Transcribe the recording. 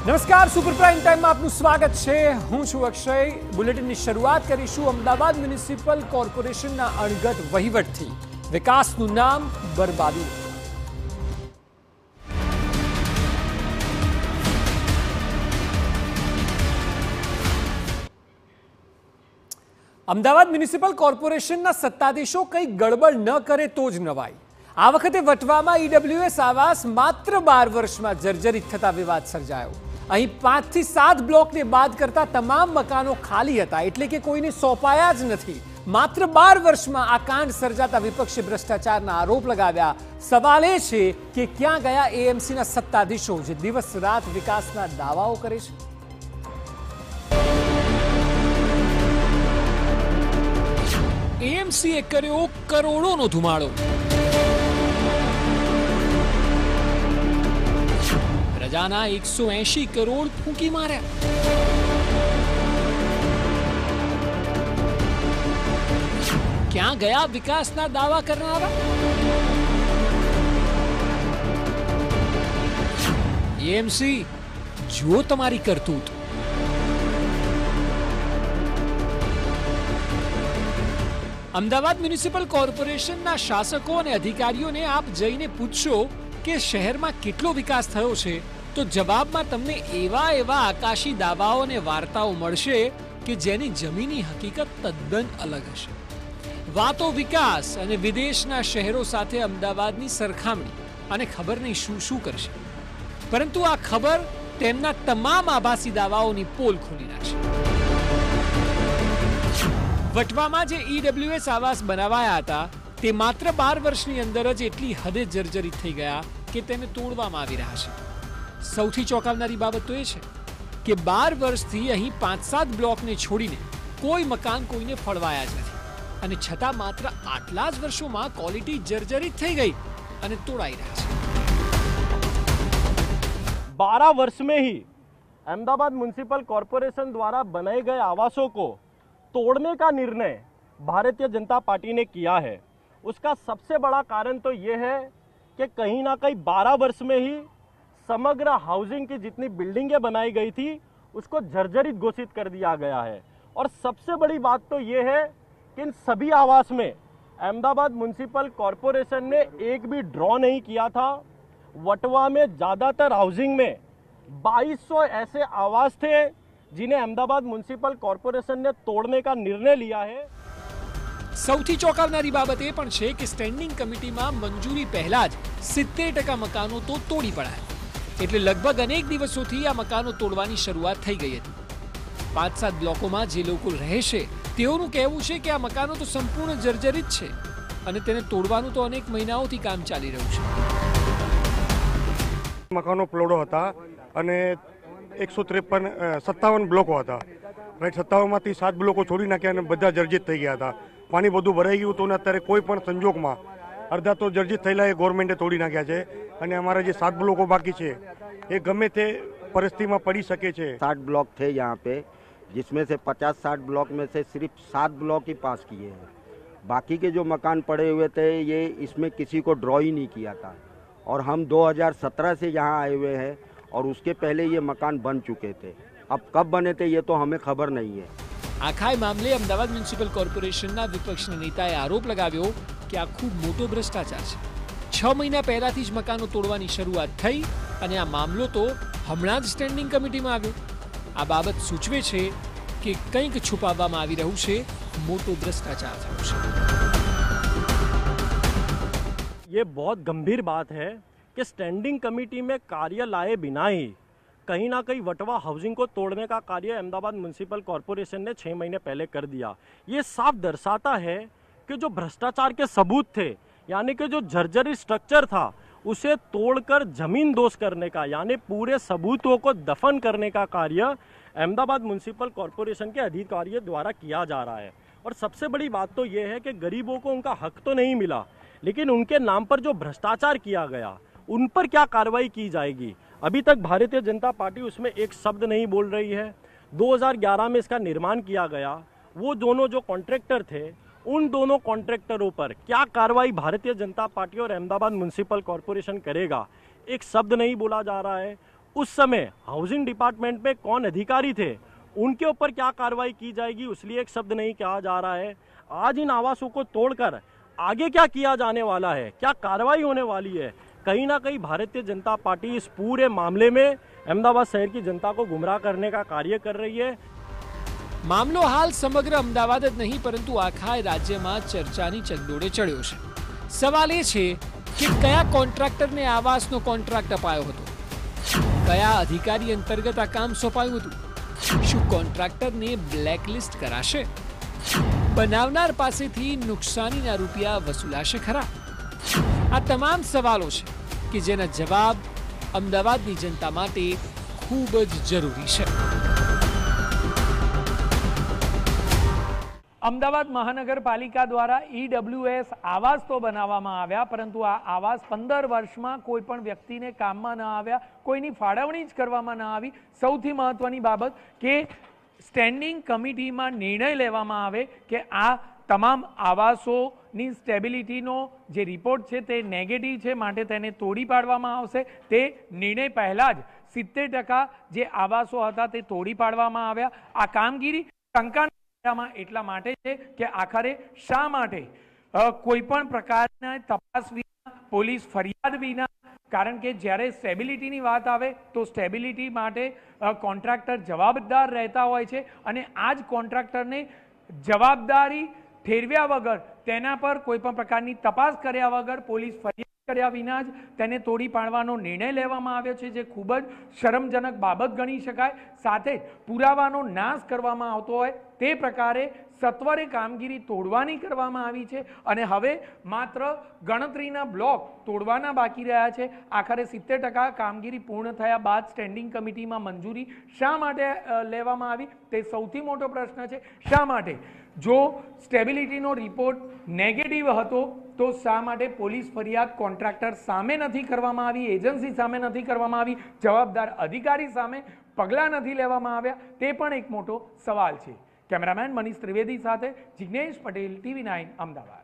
નમસ્કાર, super prime ટાઈમમાં આપનું સ્વાગત છે. હું છું અક્ષય. બુલેટિનની શરૂઆત કરીશું અમદાવાદ મ્યુનિસિપલ કોર્પોરેશનના અણગત વહીવટથી. વિકાસનું નામ બરબાદી. અમદાવાદ મ્યુનિસિપલ કોર્પોરેશનના સત્તાધીશો કંઈ ગડબડ ન કરે તો જ નવાય. આ વખતે વટવામાં ઈડબ્લ્યુએસ આવાસ માત્ર બાર વર્ષમાં જર્જરિત થતા વિવાદ સર્જાયો. અહીં પાંચથી સાત બ્લોકને બાદ કરતા તમામ મકાનો ખાલી હતા. એટલે કે કોઈને સોંપાયા જ નથી. માત્ર બાર વર્ષમાં આ કાંડ સર્જાતા વિપક્ષે ભ્રષ્ટાચારના આરોપ લગાવ્યા. સવાલ એ છે કે ક્યાં ગયા એએમસીના સત્તાધીશો જે દિવસ રાત વિકાસના દાવાઓ કરે છે? એએમસીએ કર્યો કરોડોનો ધુમાડો. પ્રજાના એકસો એંશી કરોડ ફૂંકી માર્યા ક્યાં ગયા વિકાસના દાવા કરનારા એએમસી જુઓ તમારી કરતૂત અમદાવાદ મ્યુનિસિપલ કોર્પોરેશનના શાસકો અને અધિકારીઓને આપ જઈને પૂછશો કે શહેરમાં કેટલો વિકાસ થયો છે તો જવાબમાં તમને એવા એવા આકાશી દાવાઓ અને વાર્તાઓ મળશે કે જેની જમીની હકીકત તદ્દન અલગ હશે. વાતો વિકાસ અને વિદેશના શહેરો સાથે અમદાવાદની સરખામણી અને ખબર નહીં શું શું કરશે. પરંતુ આ ખબર તેમના તમામ આભાસી દાવાઓની પોલ ખોલી નાખશે. વટવામાં જે ઈડબ્લ્યુએસ આવાસ બનાવાયા હતા, તે માત્ર બાર વર્ષની અંદર જ એટલી હદે જર્જરિત થઈ ગયા કે તેને તોડવામાં આવી રહ્યા છે. સૌથી ચોંકાવનારી બાબત તો એ છે કે બાર વર્ષથી અહીં પાંચ સાત બ્લોકને છોડીને કોઈ મકાન કોઈને ફળવાયા જ નથી અને છતાં માત્ર આટલા જ વર્ષોમાં ક્વોલિટી જર્જરિત થઈ ગઈ અને તોડાઈ રહ્યા છે बारह वर्ष में ही अहमदाबाद म्यूनसिपल कॉरपोरेशन द्वारा बनाए गए आवासों को तोड़ने का निर्णय भारतीय जनता पार्टी ने किया है उसका सबसे बड़ा कारण तो ये है कि कहीं ना कहीं 12 वर्ष में ही समग्र हाउसिंग की जितनी बिल्डिंगें बनाई गई थी उसको जर्जरित घोषित कर दिया गया है और सबसे बड़ी बात तो ये है कि इन सभी आवास में अहमदाबाद म्यूनसिपल कॉरपोरेशन ने एक भी ड्रॉ नहीं किया था वटवा में ज़्यादातर हाउसिंग में 2200 ऐसे आवास थे जिन्हें अहमदाबाद म्यूनसिपल कॉरपोरेशन ने तोड़ने का निर्णय लिया है સૌથી ચોંકાવનારી બાબત એ પણ છે કે સ્ટેન્ડિંગ કમિટીમાં મંજૂરી પહેલા જ સિત્તેર ટકા મકાનો તો તોડી પડાયા એટલે લગભગ અનેક દિવસોથી આ મકાનો તોડવાની શરૂઆત થઈ ગઈ હતી. પાંચ સાત બ્લોકોમાં જે લોકો રહેશે, તેઓનું કહેવું છે કે આ મકાનો તો સંપૂર્ણ જર્જરિત છે અને તેને તોડવાનું તો અનેક મહિનાઓથી કામ ચાલી રહ્યું છે. મકાનો પ્લોડો હતા અને એકસો ત્રેપન સત્તાવન બ્લોકો હતા. રાઈટ, સત્તાવનમાંથી સાત બ્લોકો છોડી નાખ્યા અને બધા જર્જિત થઈ ગયા હતા. પાણી બધું ભરાઈ ગયું હતું અને અત્યારે કોઈ પણ સંજોગમાં અડધા તો જર્જિત થયેલા એ ગવર્મેન્ટે તોડી નાખ્યા છે અને અમારા જે સાત બ્લોકો બાકી છે એ ગમે તે પરિસ્થિતિમાં પડી શકે છે साठ ब्लॉक थे यहाँ पे जिसमें से पचास साठ ब्लॉक में से सिर्फ सात ब्लॉक ही पास किए हैं बाकी के जो मकान पड़े हुए थे ये इसमें किसी को ड्रॉ ही नहीं किया था और हम 2017 से यहाँ आए हुए हैं और उसके पहले ये मकान बन चुके थे अब कब बने थे ये तो हमें खबर नहीं है આખાય મામલે અમદાવાદ મ્યુનિસિપલ કોર્પોરેશનના વિપક્ષના નેતાએ આરોપ લગાવ્યો કે આ ખૂબ મોટો ભ્રષ્ટાચાર છે છ મહિના પહેલાથી જ મકાનો તોડવાની શરૂઆત થઈ અને આ મામલો તો હમણાં જ સ્ટેન્ડિંગ કમિટીમાં આવ્યો આ બાબત સૂચવે છે કે કંઈક છુપાવવામાં આવી રહ્યું છે મોટો ભ્રષ્ટાચાર થયો છે ये बहुत गंभीर बात है कि स्टैंडिंग कमेटी में कार्य लाए बिना ही कहीं ना कहीं वटवा हाउसिंग को तोड़ने का कार्य अहमदाबाद म्यूनसिपल कॉरपोरेशन ने छः महीने पहले कर दिया ये साफ दर्शाता है कि जो भ्रष्टाचार के सबूत थे, यानी कि जो जर्जरी स्ट्रक्चर था, उसे तोड़कर ज़मीन दोष करने का, यानी पूरे सबूतों को दफन करने का कार्य अहमदाबाद म्यूनसिपल कॉरपोरेशन के अधिकारियों द्वारा किया जा रहा है। और सबसे बड़ी बात तो ये है कि गरीबों को उनका हक तो नहीं मिला, लेकिन उनके नाम पर जो भ्रष्टाचार किया गया, उन पर क्या कार्रवाई की जाएगी? अभी तक भारतीय जनता पार्टी उसमें एक शब्द नहीं बोल रही है। 2011 में इसका निर्माण किया गया। वो दोनों जो कॉन्ट्रैक्टर थे उन दोनों कॉन्ट्रैक्टरों पर क्या कार्रवाई भारतीय जनता पार्टी और अहमदाबाद म्यूनसिपल कॉरपोरेशन करेगा? एक शब्द नहीं बोला जा रहा है। उस समय हाउसिंग डिपार्टमेंट में कौन अधिकारी थे? उनके ऊपर क्या कार्रवाई की जाएगी, उसलिए एक शब्द नहीं कहा जा रहा है। आज इन आवासों को तोड़कर आगे क्या किया जाने वाला है? क्या कार्रवाई होने वाली है? कहीं ना कहीं भारतीय जनता पार्टी इस पूरे मामले में अहमदाबाद शहर की जनता को गुमराह करने का कार्य कर रही है। મામલો હાલ સમગ્ર અમદાવાદ જ નહીં, પરંતુ આખા રાજ્યમાં ચર્ચાની ચકડોળે ચડ્યો છે. સવાલ એ છે કે કયા કોન્ટ્રાક્ટરને આવાસનો કોન્ટ્રાક્ટ અપાયો હતો? કયા અધિકારી અંતર્ગત આ કામ સોંપાયું હતું? શું કોન્ટ્રાક્ટરને બ્લેકલિસ્ટ કરાશે? બનાવનાર પાસેથી નુકસાનીના રૂપિયા વસૂલાશે ખરા? આ તમામ સવાલો છે કે જેના જવાબ અમદાવાદની જનતા માટે ખૂબ જ જરૂરી છે. અમદાવાદ મહાનગરપાલિકા દ્વારા ઈડબ્લ્યુએસ આવાસ તો બનાવવામાં આવ્યા પરંતુ આ આવાસ પંદર વર્ષમાં કોઈ પણ વ્યક્તિને કામમાં ન આવ્યા કોઈની ફાળવણી જ કરવામાં ન આવી સૌથી મહત્વની બાબત કે સ્ટેન્ડિંગ કમિટીમાં નિર્ણય લેવામાં આવે કે આ તમામ આવાસોની સ્ટેબિલિટીનો જે રિપોર્ટ છે તે નેગેટિવ છે માટે તેને તોડી પાડવામાં આવશે તે નિર્ણય પહેલાં જ સિત્તેર ટકા જે આવાસો હતા તે તોડી પાડવામાં આવ્યા આ કામગીરી શંકા માં એટલા માટે છે કે આખરે શા માટે? કોઈ પણ પ્રકારના તપાસ વિના, પોલીસ ફરિયાદ વિના, કારણ કે જ્યારે સ્ટેબિલિટીની વાત આવે તો સ્ટેબિલિટી માટે કોન્ટ્રાક્ટર જવાબદાર રહેતા હોય છે અને આ જ કોન્ટ્રાક્ટરને જવાબદારી ઠેરવ્યા વગર, તેના પર કોઈ પણ પ્રકારની તપાસ કર્યા વગર પોલીસ ફરિયાદ કર્યા વિના જ તેને તોડી પાડવાનો નિર્ણય લેવામાં આવ્યો છે, જે ખૂબ જ શરમજનક બાબત ગણી શકાય. સાથે જ પુરાવાનો નાશ કરવામાં આવતો હોય તે પ્રકારે સત્વરે કામગીરી તોડવાની કરવામાં આવી છે અને હવે માત્ર ગણતરીના બ્લોક તોડવાના બાકી રહ્યા છે. આખરે સિત્તેર ટકા કામગીરી પૂર્ણ થયા બાદ સ્ટેન્ડિંગ કમિટીમાં મંજૂરી શા માટે લેવામાં આવી તે સૌથી મોટો પ્રશ્ન છે. શા માટે? જો સ્ટેબિલિટીનો રિપોર્ટ નેગેટિવ હતો, તો શા માટે પોલીસ ફરિયાદ કોન્ટ્રાક્ટર સામે નથી કરવામાં આવી, એજન્સી સામે નથી કરવામાં આવી, જવાબદાર અધિકારી સામે પગલાં નથી લેવામાં આવ્યા? તે પણ એક મોટો સવાલ છે. કેમેરામેન મનીષ ત્રિવેદી સાથે જિજ્ઞેશ પટેલ, ટીવી નાઇન, અમદાવાદ.